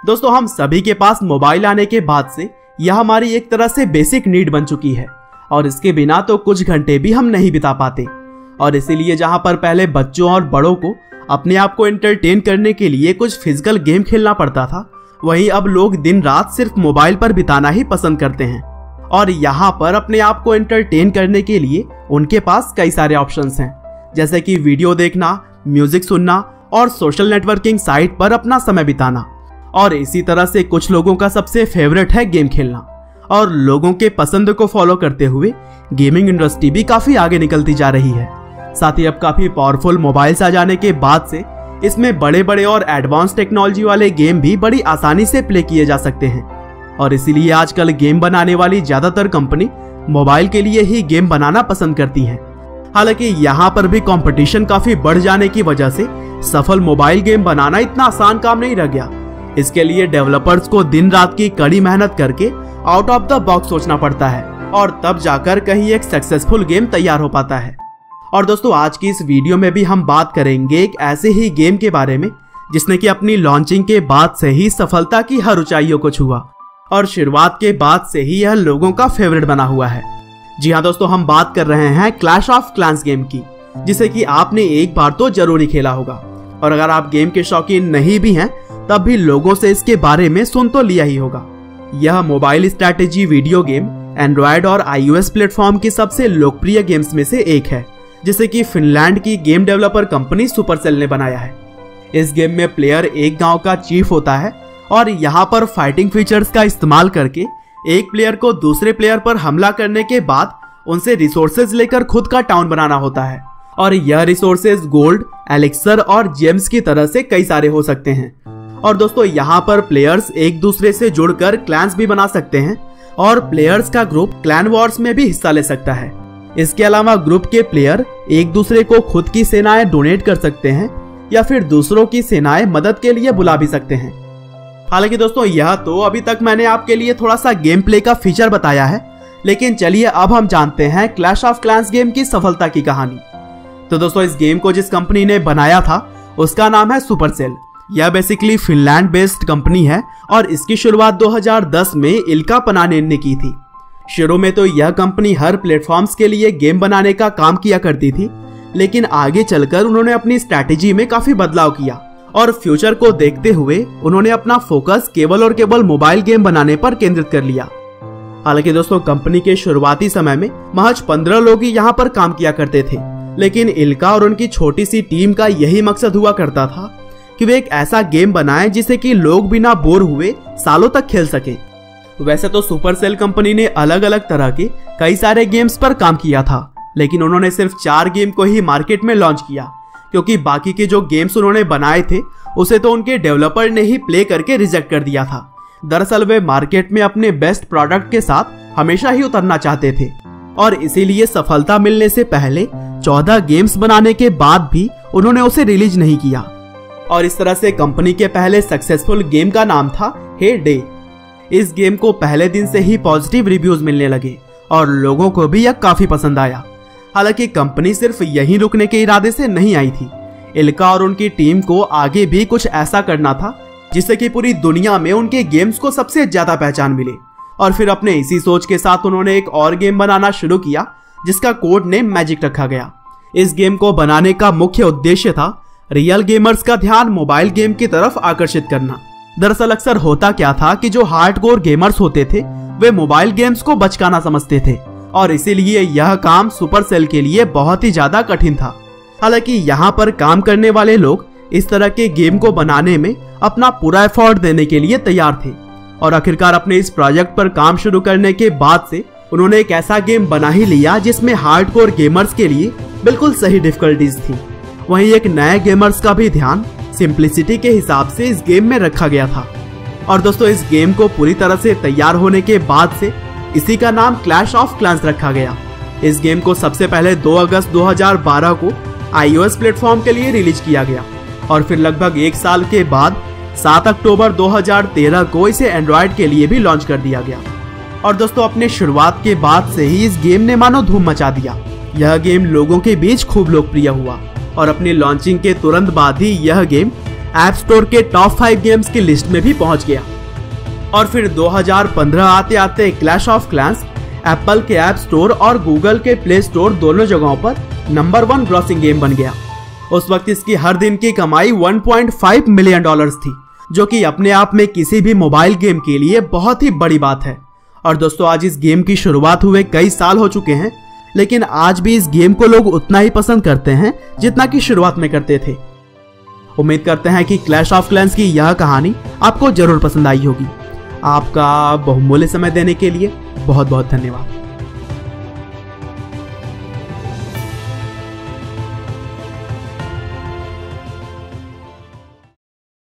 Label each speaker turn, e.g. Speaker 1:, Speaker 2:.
Speaker 1: दोस्तों, हम सभी के पास मोबाइल आने के बाद से यह हमारी एक तरह से बेसिक नीड बन चुकी है और इसके बिना तो कुछ घंटे भी हम नहीं बिता पाते। और इसीलिए जहाँ पर पहले बच्चों और बड़ों को अपने आप को एंटरटेन करने के लिए कुछ फ़िज़िकल गेम खेलना पड़ता था, वहीं अब लोग दिन रात सिर्फ़ मोबाइल पर बिताना ही पसंद करते हैं। और यहाँ पर अपने आप को एंटरटेन करने के लिए उनके पास कई सारे ऑप्शंस हैं, जैसे कि वीडियो देखना म्यूज़िक सुनना और सोशल नेटवर्किंग साइट पर अपना समय बिताना। और इसी तरह से कुछ लोगों का सबसे फेवरेट है गेम खेलना। और लोगों के पसंद को फॉलो करते हुए गेमिंग इंडस्ट्री भी काफ़ी आगे निकलती जा रही है। साथ ही अब काफ़ी पावरफुल मोबाइल्स आ जाने के बाद से इसमें बड़े बड़े और एडवांस टेक्नोलॉजी वाले गेम भी बड़ी आसानी से प्ले किए जा सकते हैं। और इसीलिए आजकल गेम बनाने वाली ज़्यादातर कंपनी मोबाइल के लिए ही गेम बनाना पसंद करती हैं। हालाँकि यहाँ पर भी कंपटीशन काफ़ी बढ़ जाने की वजह से सफल मोबाइल गेम बनाना इतना आसान काम नहीं रह गया। इसके लिए डेवलपर्स को दिन रात की कड़ी मेहनत करके आउट ऑफ़ द बॉक्स सोचना पड़ता है और तब जाकर कहीं एक सक्सेसफुल गेम तैयार हो पाता है। और दोस्तों, आज की इस वीडियो में भी हम बात करेंगे एक ऐसे ही गेम के बारे में, जिसने कि अपनी लॉन्चिंग के बाद से ही सफलता की हर ऊंचाइयों को छुआ और शुरुआत के बाद से ही यह लोगों का फेवरेट बना हुआ है। जी हाँ दोस्तों, हम बात कर रहे हैं क्लैश ऑफ़ क्लांस गेम की, जिसे कि आपने एक बार तो ज़रूर खेला होगा। और अगर आप गेम के शौकीन नहीं भी हैं तब भी लोगों से इसके बारे में सुन तो लिया ही होगा। यह mobile strategy video game Android और आईओएस प्लेटफॉर्म की सबसे लोकप्रिय गेम्स में से एक है, जिसे कि फिनलैंड की गेम डेवलपर कंपनी सुपरसेल ने बनाया है। इस गेम में प्लेयर एक गाँव का चीफ होता है और यहाँ पर फाइटिंग फीचर्स का इस्तेमाल करके एक प्लेयर को दूसरे प्लेयर पर हमला करने के बाद उनसे रिसोर्सेज लेकर खुद का टाउन बनाना होता है। और यह रिसोर्सेज गोल्ड, एलेक्सर और जेम्स की तरह से कई सारे हो सकते हैं। और दोस्तों, यहाँ पर प्लेयर्स एक दूसरे से जुड़कर क्लैंस भी बना सकते हैं और प्लेयर्स का ग्रुप क्लैन वॉर्स में भी हिस्सा ले सकता है। इसके अलावा ग्रुप के प्लेयर एक दूसरे को खुद की सेनाएँ डोनेट कर सकते हैं या फिर दूसरों की सेनाएँ मदद के लिए बुला भी सकते हैं। हालाँकि दोस्तों, यह तो अभी तक मैंने आपके लिए थोड़ा सा गेम प्ले का फीचर बताया है, लेकिन चलिए अब हम जानते हैं क्लैश ऑफ़ क्लैंस गेम की सफलता की कहानी। तो दोस्तों, इस गेम को जिस कंपनी ने बनाया था, उसका नाम है सुपरसेल यह बेसिकली फिनलैंड बेस्ड कंपनी है और इसकी शुरुआत 2010 में इल्का पनानेन ने की थी। शुरू में तो यह कंपनी हर प्लेटफॉर्म्स के लिए गेम बनाने का काम किया करती थी, लेकिन आगे चलकर उन्होंने अपनी स्ट्रैटेजी में काफ़ी बदलाव किया और फ्यूचर को देखते हुए उन्होंने अपना फोकस केवल और केवल मोबाइल गेम बनाने पर केंद्रित कर लिया। हालाँकि दोस्तों कंपनी के शुरुआती समय में महज पंद्रह लोग ही यहाँ पर काम किया करते थे, लेकिन इल्का और उनकी छोटी सी टीम का यही मकसद हुआ करता था कि वे एक ऐसा गेम बनाएँ जिसे कि लोग बिना बोर हुए सालों तक खेल सके। वैसे तो सुपरसेल कंपनी ने अलग अलग तरह के कई सारे गेम्स पर काम किया था, लेकिन उन्होंने सिर्फ़ चार गेम को ही मार्केट में लॉन्च किया, क्योंकि बाकी के जो गेम्स उन्होंने बनाए थे, उसे तो उनके डेवलपर ने ही प्ले करके रिजेक्ट कर दिया था। दरअसल वे मार्केट में अपने बेस्ट प्रोडक्ट के साथ हमेशा ही उतरना चाहते थे, और इसीलिए सफलता मिलने से पहले चौदह गेम्स बनाने के बाद भी उन्होंने उसे रिलीज़ नहीं किया। और इस तरह से कंपनी के पहले सक्सेसफुल गेम का नाम था हे डे इस गेम को पहले दिन से ही पॉजिटिव रिव्यूज़ मिलने लगे और लोगों को भी यह काफ़ी पसंद आया। हालाँकि कंपनी सिर्फ़ यहीं रुकने के इरादे से नहीं आई थी। इल्का और उनकी टीम को आगे भी कुछ ऐसा करना था, जिससे कि पूरी दुनिया में उनके गेम्स को सबसे ज़्यादा पहचान मिले। और फिर अपने इसी सोच के साथ उन्होंने एक और गेम बनाना शुरू किया, जिसका कोड नेम मैजिक रखा गया। इस गेम को बनाने का मुख्य उद्देश्य था रियल गेमर्स का ध्यान मोबाइल गेम की तरफ़ आकर्षित करना। दरअसल अक्सर होता क्या था कि जो हार्ड कोर गेमर्स होते थे, वे मोबाइल गेम्स को बचकाना समझते थे, और इसीलिए यह काम सुपर सेल के लिए बहुत ही ज़्यादा कठिन था। हालाँकि यहाँ पर काम करने वाले लोग इस तरह के गेम को बनाने में अपना पूरा एफर्ट देने के लिए तैयार थे, और आखिरकार अपने इस प्रोजेक्ट पर काम शुरू करने के बाद से उन्होंने एक ऐसा गेम बना ही लिया जिसमें हार्डकोर गेमर्स के लिए बिल्कुल सही डिफिकल्टीज थी। वहीं एक नए गेमर्स का भी ध्यान सिंप्लिसिटी के हिसाब से इस गेम में रखा गया था। और दोस्तों, इस गेम को पूरी तरह से तैयार होने के बाद से इसी का नाम क्लैश ऑफ़ क्लांस रखा गया। इस गेम को सबसे पहले 2 अगस्त 2012 को आईओएस प्लेटफॉर्म के लिए रिलीज़ किया गया और फिर लगभग एक साल के बाद 7 अक्टूबर 2013 को इसे एंड्रॉयड के लिए भी लॉन्च कर दिया गया। और दोस्तों, अपने शुरुआत के बाद से ही इस गेम ने मानो धूम मचा दिया। यह गेम लोगों के बीच खूब लोकप्रिय हुआ। और अपनी लॉन्चिंग के तुरंत बाद ही यह गेम ऐप स्टोर के टॉप फाइव गेम्स की लिस्ट में भी पहुँच गया। और फिर 2015 आते आते क्लैश ऑफ़ क्लैंस एप्पल के ऐप स्टोर और गूगल के प्ले स्टोर दोनों जगहों पर नंबर वन ग्रॉसिंग गेम बन गया। उस वक्त इसकी हर दिन की कमाई 1.5 मिलियन डॉलर्स थी, जो कि अपने आप में किसी भी मोबाइल गेम के लिए बहुत ही बड़ी बात है। और दोस्तों, आज इस गेम की शुरुआत हुए कई साल हो चुके हैं लेकिन आज भी इस गेम को लोग उतना ही पसंद करते हैं जितना कि शुरुआत में करते थे। उम्मीद करते हैं कि क्लैश ऑफ़ क्लैंस की यह कहानी आपको ज़रूर पसंद आई होगी। आपका बहुमूल्य समय देने के लिए बहुत बहुत धन्यवाद।